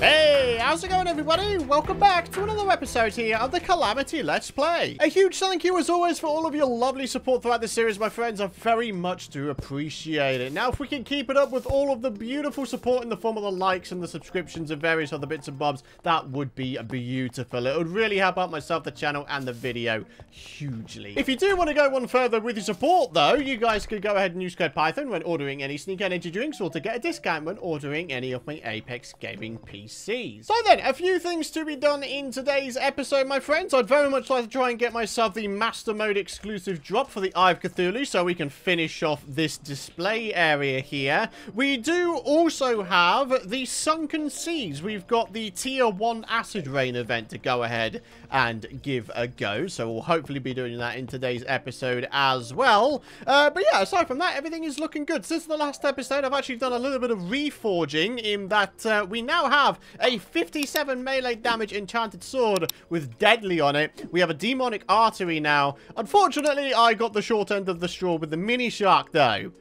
Hey, how's it going everybody? Welcome back to another episode here of the Calamity Let's Play. A huge thank you as always for all of your lovely support throughout this series, my friends. I very much do appreciate it. Now, if we can keep it up with all of the beautiful support in the form of the likes and the subscriptions and various other bits and bobs, that would be beautiful. It would really help out myself, the channel, and the video hugely. If you do want to go one further with your support, though, you guys could go ahead and use code Python when ordering any Sneak Energy drinks or to get a discount when ordering any of my Apex Gaming PCs. So then, a few things to be done in today's episode, my friends. I'd very much like to try and get myself the Master Mode exclusive drop for the Eye of Cthulhu so we can finish off this display area here. We do also have the Sunken Seas. We've got the Tier 1 Acid Rain event to go ahead and give a go. So we'll hopefully be doing that in today's episode as well. Uh, but yeah, aside from that, everything is looking good. Since the last episode, I've actually done a little bit of reforging in that uh, we now have a 57 melee damage enchanted sword with deadly on it. We have a demonic artery now. Unfortunately, I got the short end of the straw with the mini shark though.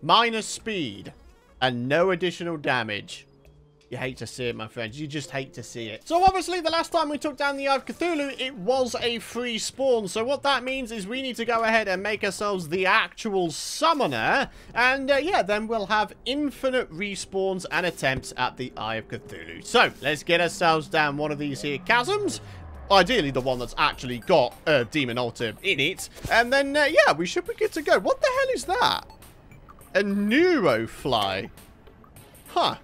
Minus speed and no additional damage. You hate to see it, my friends. You just hate to see it. So obviously, the last time we took down the Eye of Cthulhu, it was a free spawn. So what that means is we need to go ahead and make ourselves the actual summoner. And uh, yeah, then we'll have infinite respawns and attempts at the Eye of Cthulhu. So let's get ourselves down one of these here chasms. Ideally, the one that's actually got a Demon Altar in it. And then, uh, yeah, we should be good to go. What the hell is that? A Neurofly. Huh.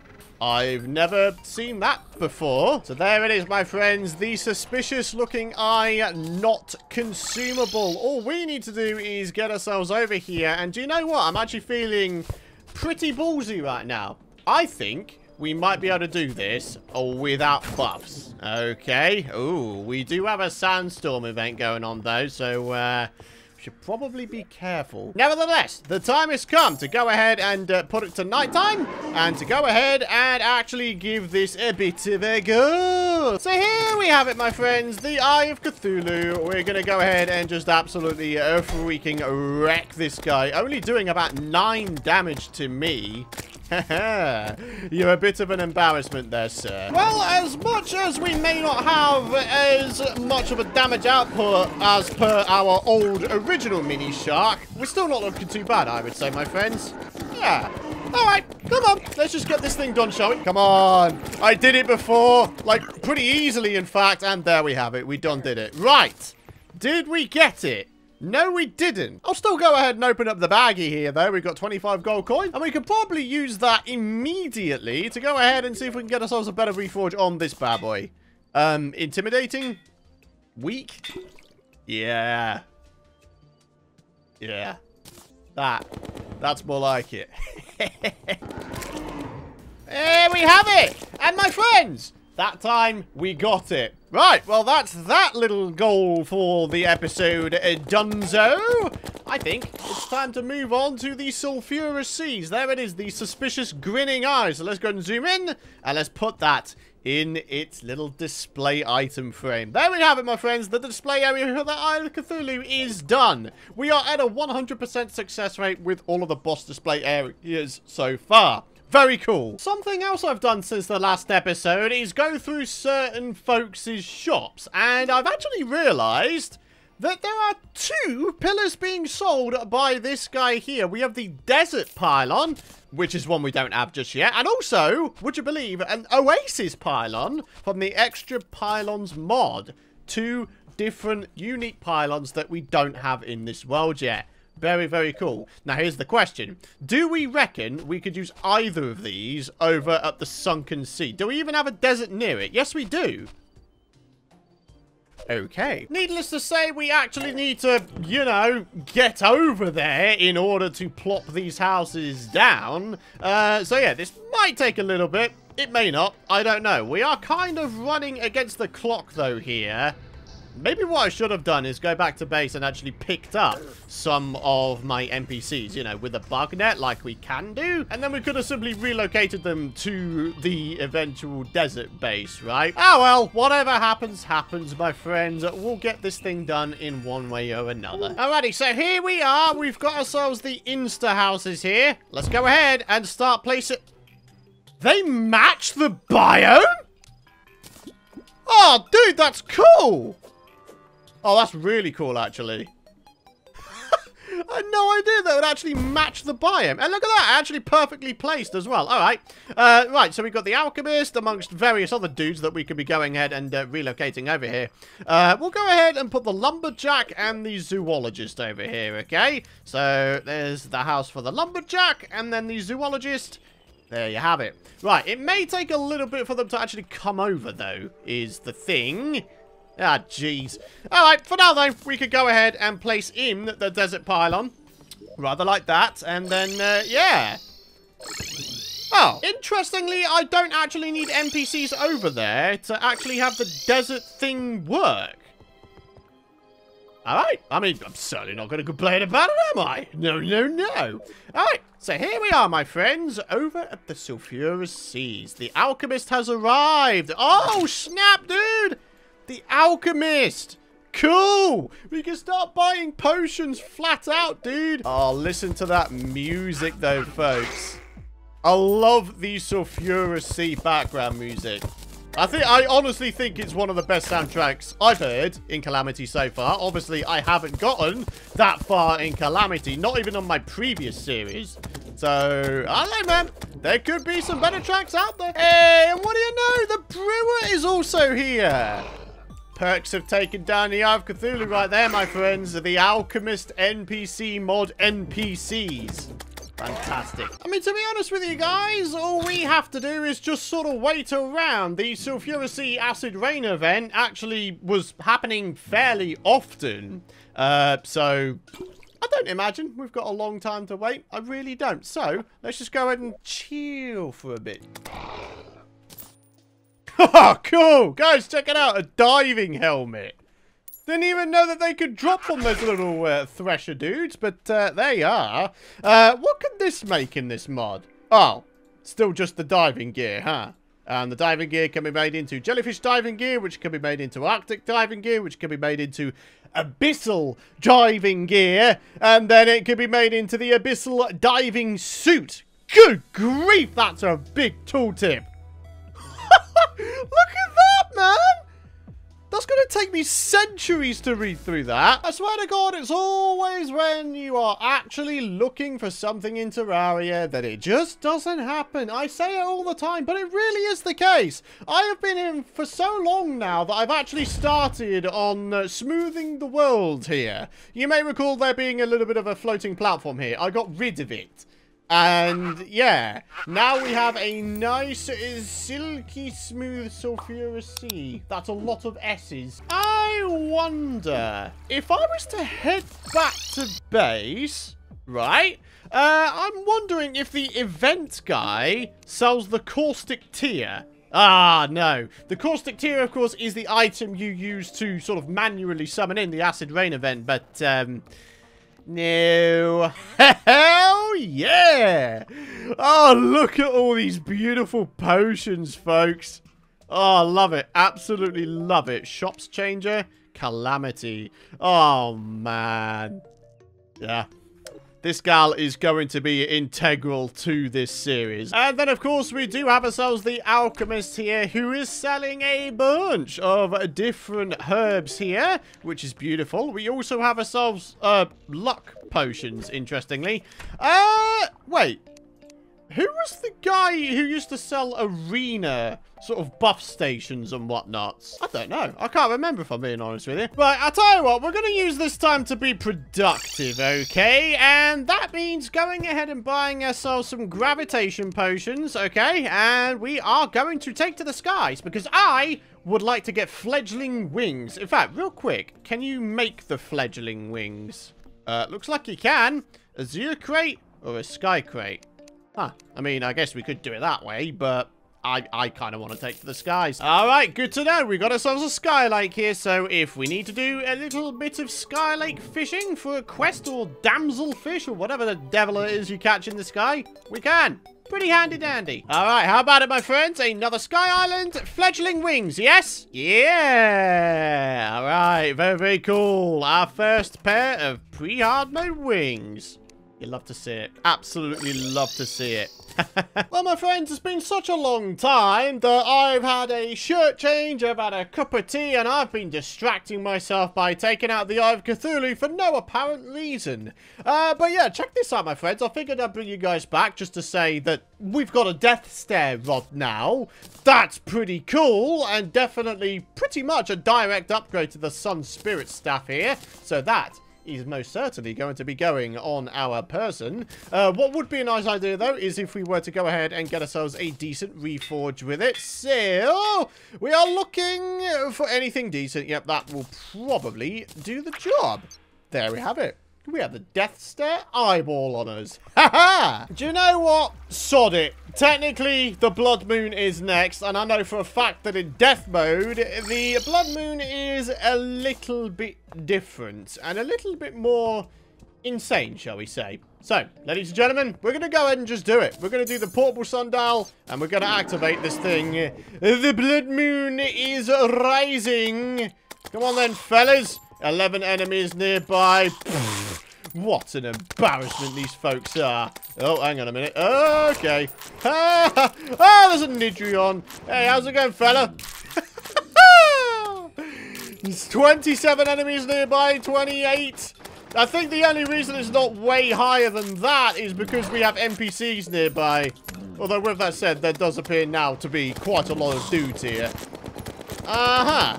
I've never seen that before. So there it is, my friends. The suspicious looking eye not consumable. All we need to do is get ourselves over here. And do you know what? I'm actually feeling pretty ballsy right now. I think we might be able to do this without buffs. Okay. Ooh, we do have a sandstorm event going on, though. So, uh should probably be careful. Nevertheless, the time has come to go ahead and uh, put it to nighttime and to go ahead and actually give this a bit of a go. So here we have it, my friends, the Eye of Cthulhu. We're going to go ahead and just absolutely freaking wreck this guy, only doing about nine damage to me. You're a bit of an embarrassment there, sir. Well, as much as we may not have as much of a damage output as per our old original mini shark, we're still not looking too bad, I would say, my friends. Yeah. All right, come on. Let's just get this thing done, shall we? Come on. I did it before, like pretty easily, in fact, and there we have it. We done did it. Right. Did we get it? No, we didn't. I'll still go ahead and open up the baggie here, though. We've got 25 gold coin, and we could probably use that immediately to go ahead and see if we can get ourselves a better reforge on this bad boy. Um, intimidating? Weak? Yeah. Yeah. That. That's more like it. there we have it! And my friends, that time, we got it. Right, well, that's that little goal for the episode uh, Dunzo. I think it's time to move on to the sulfurous seas. There it is, the suspicious grinning eyes. So let's go and zoom in, and let's put that in its little display item frame. There we have it, my friends. The display area of the Eye of Cthulhu is done. We are at a 100% success rate with all of the boss display areas so far. Very cool. Something else I've done since the last episode is go through certain folks' shops. And I've actually realised that there are two pillars being sold by this guy here. We have the Desert Pylon, which is one we don't have just yet. And also, would you believe, an Oasis Pylon from the Extra Pylons mod. Two different unique pylons that we don't have in this world yet. Very, very cool. Now, here's the question. Do we reckon we could use either of these over at the Sunken Sea? Do we even have a desert near it? Yes, we do. Okay. Needless to say, we actually need to, you know, get over there in order to plop these houses down. Uh, so yeah, this might take a little bit. It may not. I don't know. We are kind of running against the clock, though, here. Maybe what I should have done is go back to base and actually picked up some of my NPCs, you know, with a bug net like we can do. And then we could have simply relocated them to the eventual desert base, right? Oh well, whatever happens, happens, my friends. We'll get this thing done in one way or another. Alrighty, so here we are. We've got ourselves the Insta houses here. Let's go ahead and start placing... They match the biome? Oh, dude, that's cool. Oh, that's really cool, actually. I had no idea that would actually match the biome. And look at that, actually perfectly placed as well. All right. Uh, right, so we've got the Alchemist amongst various other dudes that we could be going ahead and uh, relocating over here. Uh, we'll go ahead and put the Lumberjack and the Zoologist over here, okay? So there's the house for the Lumberjack and then the Zoologist. There you have it. Right, it may take a little bit for them to actually come over, though, is the thing. Ah, jeez. Alright, for now, though, we could go ahead and place in the desert pylon. Rather like that. And then, uh, yeah. Oh, interestingly, I don't actually need NPCs over there to actually have the desert thing work. Alright, I mean, I'm certainly not going to complain about it, am I? No, no, no. Alright, so here we are, my friends, over at the Sulphurous Seas. The Alchemist has arrived. Oh, snap, dude! The Alchemist! Cool! We can start buying potions flat out, dude! Oh, listen to that music, though, folks. I love the Sulphurous Sea background music. I think I honestly think it's one of the best soundtracks I've heard in Calamity so far. Obviously, I haven't gotten that far in Calamity, not even on my previous series. So, I don't know, man. There could be some better tracks out there. Hey, and what do you know? The Brewer is also here. Perks have taken down the Eye of Cthulhu right there, my friends. The Alchemist NPC mod NPCs. Fantastic. I mean, to be honest with you guys, all we have to do is just sort of wait around. The Sulphurous Acid Rain event actually was happening fairly often. Uh, so, I don't imagine we've got a long time to wait. I really don't. So, let's just go ahead and chill for a bit. Oh, cool! Guys, check it out. A diving helmet. Didn't even know that they could drop on those little uh, Thresher dudes, but uh, there you are. Uh, what can this make in this mod? Oh, still just the diving gear, huh? And the diving gear can be made into jellyfish diving gear, which can be made into arctic diving gear, which can be made into abyssal diving gear, and then it can be made into the abyssal diving suit. Good grief, that's a big tooltip. Look at that, man! That's going to take me centuries to read through that. I swear to God, it's always when you are actually looking for something in Terraria that it just doesn't happen. I say it all the time, but it really is the case. I have been in for so long now that I've actually started on uh, smoothing the world here. You may recall there being a little bit of a floating platform here. I got rid of it. And yeah, now we have a nice, silky, smooth sulphurous sea. That's a lot of S's. I wonder if I was to head back to base, right? Uh, I'm wondering if the event guy sells the caustic tear. Ah, no. The caustic tear, of course, is the item you use to sort of manually summon in the acid rain event, but um, no. Hell yeah! Oh, look at all these beautiful potions, folks. Oh, love it. Absolutely love it. Shops changer. Calamity. Oh, man. Yeah. This gal is going to be integral to this series. And then, of course, we do have ourselves the alchemist here who is selling a bunch of different herbs here, which is beautiful. We also have ourselves uh, luck potions, interestingly. Uh, wait. Who was the guy who used to sell arena sort of buff stations and whatnots? I don't know. I can't remember if I'm being honest with you. Right, I'll tell you what. We're going to use this time to be productive, okay? And that means going ahead and buying ourselves some gravitation potions, okay? And we are going to take to the skies because I would like to get fledgling wings. In fact, real quick, can you make the fledgling wings? Uh, looks like you can. Azure crate or a sky crate? Huh. I mean, I guess we could do it that way, but I, I kind of want to take to the skies. All right, good to know. We got ourselves a sky lake here, so if we need to do a little bit of sky lake fishing for a quest or damsel fish or whatever the devil it is you catch in the sky, we can. Pretty handy dandy. All right, how about it, my friends? Another Sky Island, fledgling wings, yes? Yeah. All right, very, very cool. Our first pair of pre-hard mode wings. You love to see it. Absolutely love to see it. well, my friends, it's been such a long time that I've had a shirt change, I've had a cup of tea, and I've been distracting myself by taking out the Eye of Cthulhu for no apparent reason. Uh, but yeah, check this out, my friends. I figured I'd bring you guys back just to say that we've got a Death Stare rod now. That's pretty cool, and definitely pretty much a direct upgrade to the Sun Spirit staff here. So that is most certainly going to be going on our person. Uh, what would be a nice idea, though, is if we were to go ahead and get ourselves a decent reforge with it. So, we are looking for anything decent. Yep, that will probably do the job. There we have it. We have the Death Stare eyeball on us. Ha ha! Do you know what? Sod it. Technically, the Blood Moon is next, and I know for a fact that in Death Mode, the Blood Moon is a little bit different, and a little bit more insane, shall we say. So, ladies and gentlemen, we're going to go ahead and just do it. We're going to do the portable sundial, and we're going to activate this thing. The Blood Moon is rising. Come on then, fellas. 11 enemies nearby. What an embarrassment these folks are. Oh, hang on a minute. Okay. Ah, oh, there's a Nidrion. Hey, how's it going, fella? There's 27 enemies nearby, 28. I think the only reason it's not way higher than that is because we have NPCs nearby. Although, with that said, there does appear now to be quite a lot of dudes here. Uh-huh.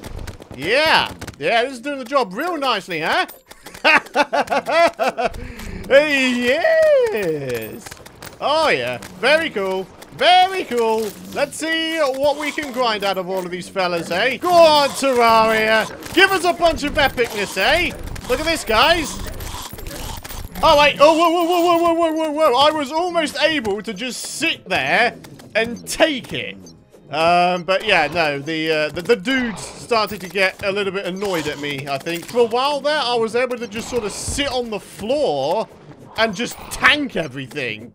Yeah. Yeah, this is doing the job real nicely, huh? yes! Oh, yeah. Very cool. Very cool. Let's see what we can grind out of all of these fellas, eh? Go on, Terraria. Give us a bunch of epicness, eh? Look at this, guys. Oh, wait. Oh, whoa, whoa, whoa, whoa, whoa, whoa, whoa. I was almost able to just sit there and take it. Um, but yeah, no, the, uh, the, the dudes started to get a little bit annoyed at me, I think. For a while there, I was able to just sort of sit on the floor and just tank everything.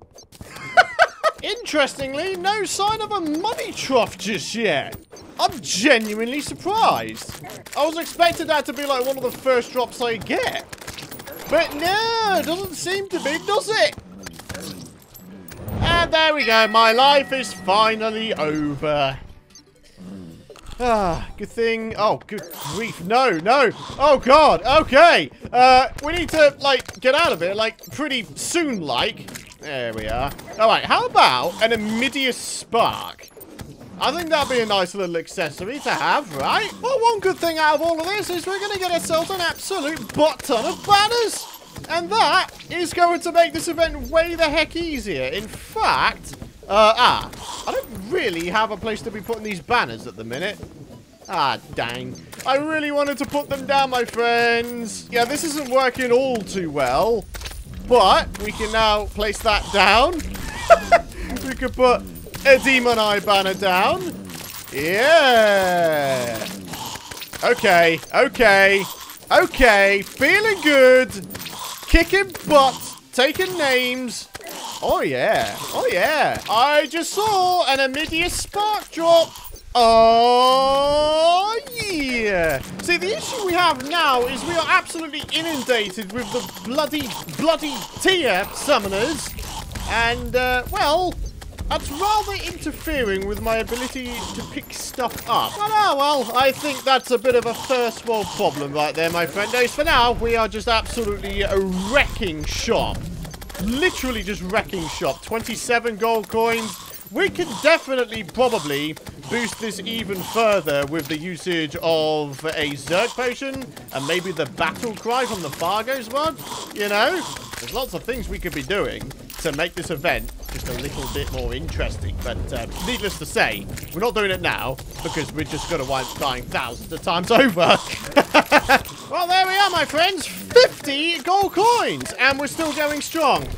Interestingly, no sign of a money trough just yet. I'm genuinely surprised. I was expecting that to be like one of the first drops I get. But no, doesn't seem to be, does it? And there we go. My life is finally over. Ah, good thing. Oh, good grief. No, no. Oh, God. Okay. Uh, we need to, like, get out of it, like, pretty soon, like. There we are. All right, how about an Amidias Spark? I think that'd be a nice little accessory to have, right? Well, one good thing out of all of this is we're going to get ourselves an absolute butt ton of banners. And that is going to make this event way the heck easier. In fact, uh, ah, I don't really have a place to be putting these banners at the minute. Ah, dang. I really wanted to put them down, my friends. Yeah, this isn't working all too well. But we can now place that down. we could put a Demon Eye banner down. Yeah. Okay, okay, okay. Feeling good. Kicking butt. Taking names. Oh, yeah. Oh, yeah. I just saw an Amidias Spark drop. Oh, yeah. See, the issue we have now is we are absolutely inundated with the bloody, bloody tear summoners. And, uh, well, that's rather interfering with my ability to pick stuff up. Well, oh, well, I think that's a bit of a first world problem right there, my friend. friendos. For now, we are just absolutely a wrecking shop. Literally just wrecking shop. 27 gold coins. We can definitely probably boost this even further with the usage of a Zerg potion and maybe the battle cry from the Fargo's mod. You know, there's lots of things we could be doing to make this event just a little bit more interesting. But uh, needless to say, we're not doing it now because we're just going to wind up dying thousands of times over. well, there we are, my friends. 50 gold coins. And we're still going strong.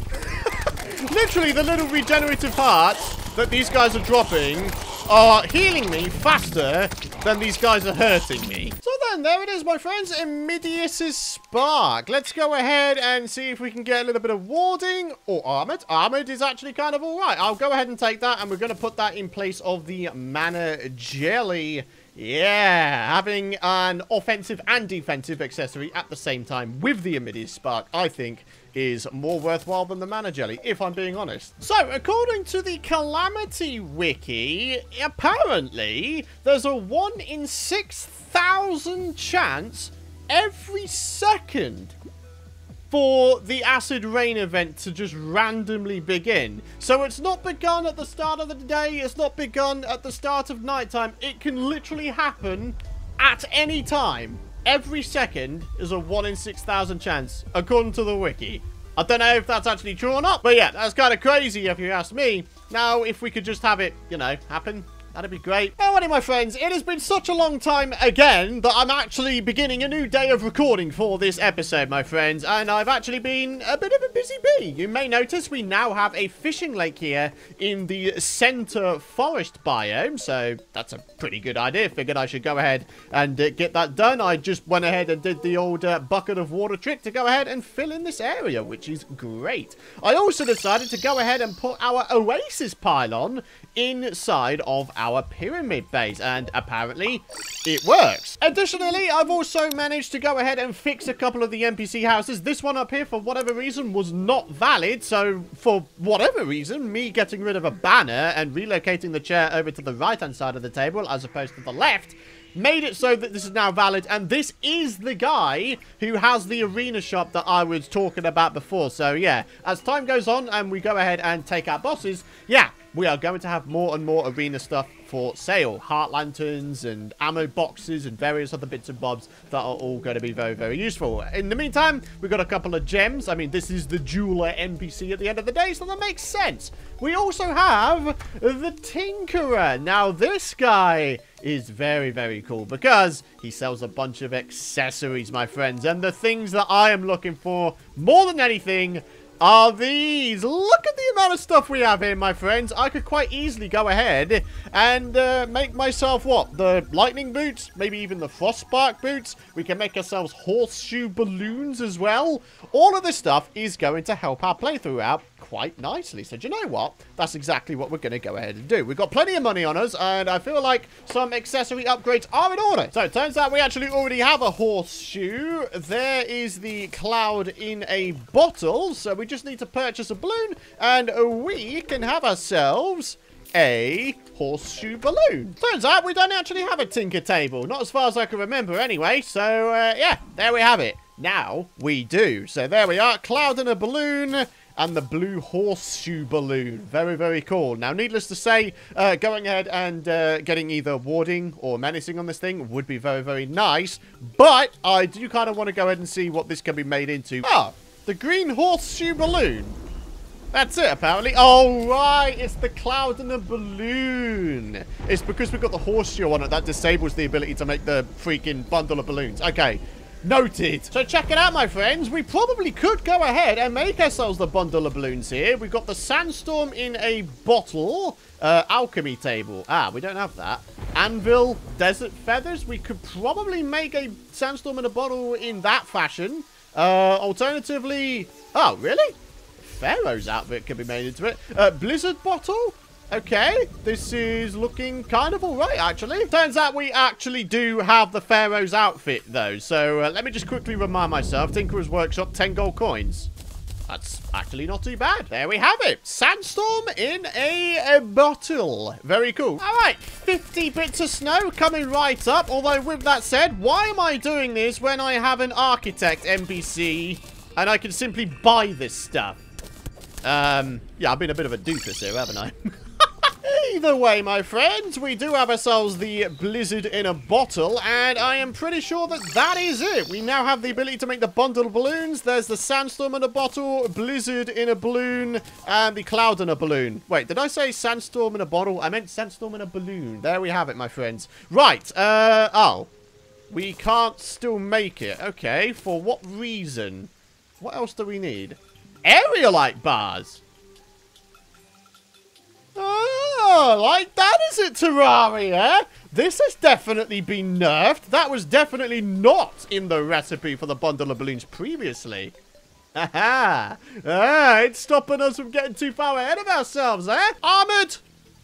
Literally, the little regenerative hearts that these guys are dropping are healing me faster than these guys are hurting me. So then, there it is, my friends. Amidias' Spark. Let's go ahead and see if we can get a little bit of warding or armored. Armored is actually kind of all right. I'll go ahead and take that, and we're going to put that in place of the Mana Jelly. Yeah, having an offensive and defensive accessory at the same time with the Amidias Spark, I think, is more worthwhile than the mana jelly, if I'm being honest. So, according to the Calamity Wiki, apparently, there's a 1 in 6,000 chance every second for the acid rain event to just randomly begin. So it's not begun at the start of the day, it's not begun at the start of nighttime. It can literally happen at any time. Every second is a 1 in 6,000 chance, according to the wiki. I don't know if that's actually true or not, but yeah, that's kind of crazy if you ask me. Now, if we could just have it, you know, happen That'd be great. Anyway, my friends, it has been such a long time again that I'm actually beginning a new day of recording for this episode, my friends, and I've actually been a bit of a busy bee. You may notice we now have a fishing lake here in the center forest biome, so that's a pretty good idea. Figured I should go ahead and uh, get that done. I just went ahead and did the old uh, bucket of water trick to go ahead and fill in this area, which is great. I also decided to go ahead and put our oasis pylon inside of our pyramid base, and apparently it works. Additionally, I've also managed to go ahead and fix a couple of the NPC houses. This one up here, for whatever reason, was not valid, so for whatever reason, me getting rid of a banner and relocating the chair over to the right-hand side of the table as opposed to the left made it so that this is now valid, and this is the guy who has the arena shop that I was talking about before. So, yeah, as time goes on and we go ahead and take our bosses, yeah, we are going to have more and more arena stuff for sale. Heart lanterns and ammo boxes and various other bits and bobs that are all going to be very, very useful. In the meantime, we've got a couple of gems. I mean, this is the jeweler NPC at the end of the day, so that makes sense. We also have the Tinkerer. Now, this guy is very, very cool because he sells a bunch of accessories, my friends. And the things that I am looking for more than anything are these. Look at the amount of stuff we have here, my friends. I could quite easily go ahead and uh, make myself, what, the lightning boots? Maybe even the frostspark boots? We can make ourselves horseshoe balloons as well. All of this stuff is going to help our playthrough out quite nicely. So do you know what? That's exactly what we're going to go ahead and do. We've got plenty of money on us, and I feel like some accessory upgrades are in order. So it turns out we actually already have a horseshoe. There is the cloud in a bottle. So we just need to purchase a balloon, and we can have ourselves a horseshoe balloon. Turns out we don't actually have a tinker table. Not as far as I can remember anyway. So, uh, yeah, there we have it. Now we do. So there we are. Cloud in a balloon and the blue horseshoe balloon. Very, very cool. Now, needless to say, uh, going ahead and uh, getting either warding or menacing on this thing would be very, very nice. But I do kind of want to go ahead and see what this can be made into. Ah, the green horseshoe balloon. That's it, apparently. Oh, right. It's the cloud and the balloon. It's because we've got the horseshoe on it that disables the ability to make the freaking bundle of balloons. Okay. Noted. So check it out, my friends. We probably could go ahead and make ourselves the bundle of balloons here. We've got the sandstorm in a bottle. Uh, alchemy table. Ah, we don't have that. Anvil, desert feathers. We could probably make a sandstorm in a bottle in that fashion. Uh, alternatively... Oh, really? Pharaoh's outfit could be made into it. Uh, blizzard bottle? Okay, this is looking kind of alright, actually. Turns out we actually do have the Pharaoh's outfit, though. So uh, let me just quickly remind myself. Tinkerer's Workshop, 10 gold coins. That's actually not too bad. There we have it. Sandstorm in a, a bottle. Very cool. All right, 50 bits of snow coming right up. Although, with that said, why am I doing this when I have an architect NPC and I can simply buy this stuff? Um, yeah, I've been a bit of a doofus here, haven't I? Either way, my friends, we do have ourselves the Blizzard in a bottle, and I am pretty sure that that is it. We now have the ability to make the bundle balloons. There's the Sandstorm in a bottle, Blizzard in a balloon, and the Cloud in a balloon. Wait, did I say Sandstorm in a bottle? I meant Sandstorm in a balloon. There we have it, my friends. Right, uh, oh. We can't still make it. Okay, for what reason? What else do we need? Aerialite bars! Oh, like that is it, Terraria? This has definitely been nerfed. That was definitely not in the recipe for the bundle of balloons previously. Aha! Ah, it's stopping us from getting too far ahead of ourselves, eh? Armored!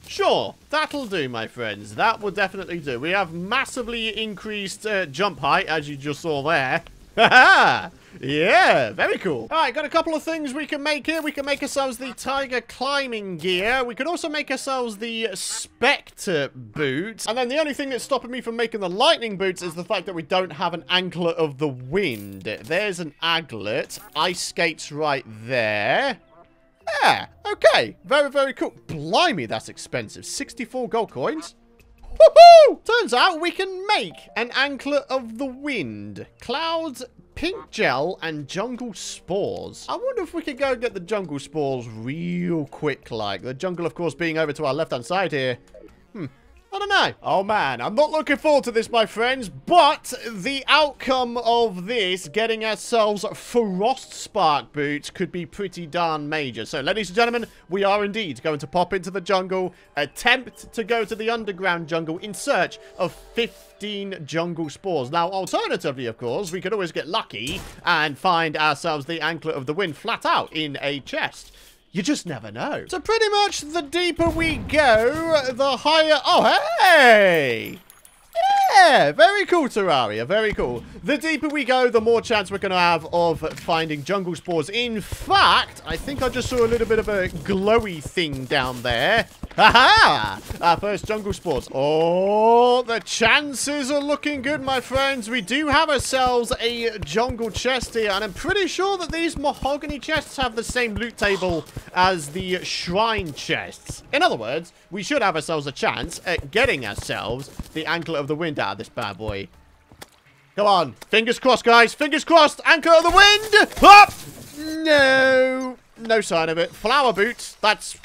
Sure, that'll do, my friends. That will definitely do. We have massively increased uh, jump height, as you just saw there. Haha! Yeah, very cool. All right, got a couple of things we can make here. We can make ourselves the tiger climbing gear. We could also make ourselves the spectre boots. And then the only thing that's stopping me from making the lightning boots is the fact that we don't have an anklet of the wind. There's an aglet. Ice skates right there. Yeah, okay. Very, very cool. Blimey, that's expensive. 64 gold coins. Woohoo! Turns out we can make an anklet of the wind. Clouds, pink gel, and jungle spores. I wonder if we could go get the jungle spores real quick like. The jungle, of course, being over to our left-hand side here. Hmm. Oh, man. I'm not looking forward to this, my friends. But the outcome of this, getting ourselves Frost Spark boots, could be pretty darn major. So, ladies and gentlemen, we are indeed going to pop into the jungle, attempt to go to the underground jungle in search of 15 jungle spores. Now, alternatively, of course, we could always get lucky and find ourselves the Anklet of the Wind flat out in a chest. You just never know. So pretty much the deeper we go, the higher... Oh, hey! Yeah, very cool, Terraria. Very cool. The deeper we go, the more chance we're going to have of finding jungle spores. In fact, I think I just saw a little bit of a glowy thing down there. Ha ha! Our first jungle spores. Oh, the chances are looking good, my friends. We do have ourselves a jungle chest here, and I'm pretty sure that these mahogany chests have the same loot table as the shrine chests. In other words, we should have ourselves a chance at getting ourselves the anklet of the wind out of this bad boy. Come on. Fingers crossed, guys. Fingers crossed. Anchor of the wind. Up! No. No sign of it. Flower boots. That's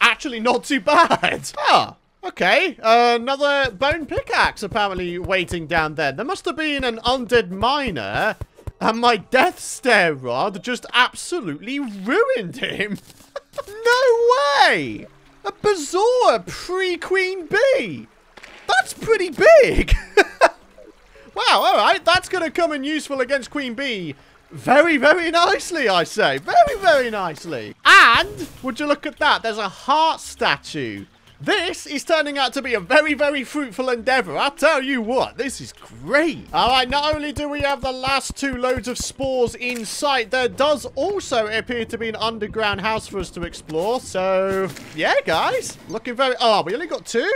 actually not too bad. Ah, okay. Uh, another bone pickaxe apparently waiting down there. There must have been an undead miner, and my death stare rod just absolutely ruined him. no way! A Bezoar pre-Queen Bee! That's pretty big! wow, alright, that's going to come in useful against Queen Bee very, very nicely, I say. Very, very nicely. And, would you look at that? There's a heart statue. This is turning out to be a very, very fruitful endeavor. I'll tell you what, this is great. All right, not only do we have the last two loads of spores in sight, there does also appear to be an underground house for us to explore. So, yeah, guys, looking very... Oh, we only got two?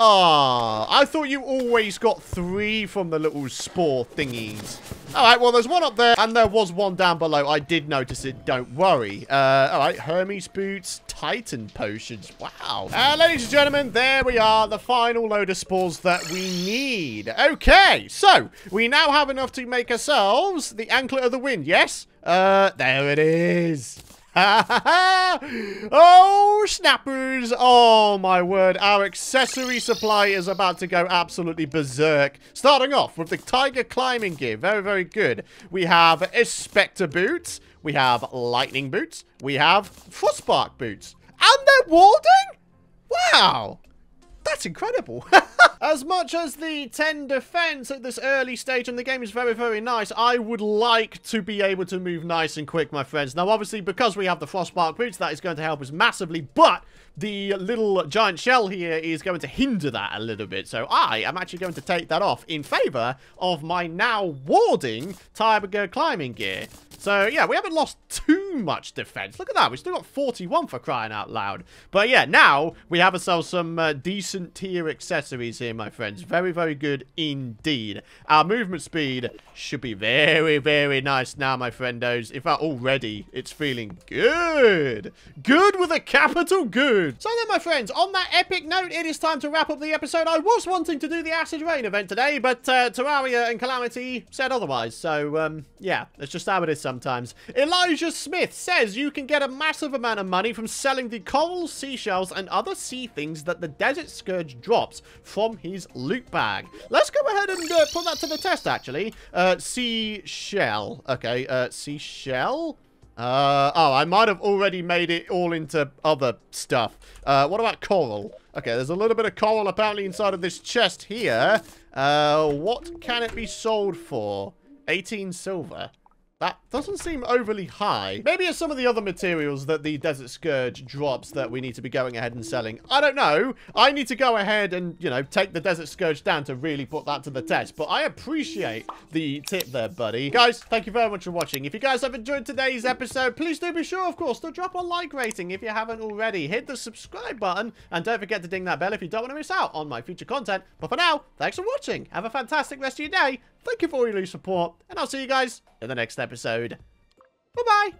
Ah, I thought you always got three from the little spore thingies. All right, well, there's one up there, and there was one down below. I did notice it, don't worry. Uh, all right, Hermes boots, Titan potions. Wow. Uh, ladies and gentlemen, there we are, the final load of spores that we need. Okay, so we now have enough to make ourselves the Anklet of the Wind, yes? Uh, there it is. oh, snappers. Oh, my word. Our accessory supply is about to go absolutely berserk. Starting off with the Tiger Climbing Gear. Very, very good. We have Spectre Boots. We have Lightning Boots. We have Frostspark Boots. And they're warding? Wow. That's incredible. as much as the 10 defense at this early stage in the game is very, very nice, I would like to be able to move nice and quick, my friends. Now, obviously, because we have the Frostspark boots, that is going to help us massively, but the little giant shell here is going to hinder that a little bit. So I am actually going to take that off in favor of my now warding Tiger climbing gear. So, yeah, we haven't lost too much defense. Look at that. We've still got 41 for crying out loud. But, yeah, now we have ourselves some uh, decent tier accessories here, my friends. Very, very good indeed. Our movement speed should be very, very nice now, my friendos. In fact, already it's feeling good. Good with a capital good. So then, my friends, on that epic note, it is time to wrap up the episode. I was wanting to do the Acid Rain event today, but uh, Terraria and Calamity said otherwise. So, um, yeah, it's just how it is sometimes. Elijah Smith says you can get a massive amount of money from selling the corals, seashells, and other sea things that the Desert Scourge drops from his loot bag. Let's go ahead and uh, put that to the test, actually. Uh, seashell. Okay, uh, seashell? Uh, oh, I might have already made it all into other stuff. Uh, what about coral? Okay, there's a little bit of coral apparently inside of this chest here. Uh, what can it be sold for? 18 silver. That doesn't seem overly high. Maybe it's some of the other materials that the Desert Scourge drops that we need to be going ahead and selling. I don't know. I need to go ahead and, you know, take the Desert Scourge down to really put that to the test. But I appreciate the tip there, buddy. Guys, thank you very much for watching. If you guys have enjoyed today's episode, please do be sure, of course, to drop a like rating if you haven't already. Hit the subscribe button and don't forget to ding that bell if you don't want to miss out on my future content. But for now, thanks for watching. Have a fantastic rest of your day. Thank you for all your support, and I'll see you guys in the next episode. Bye-bye.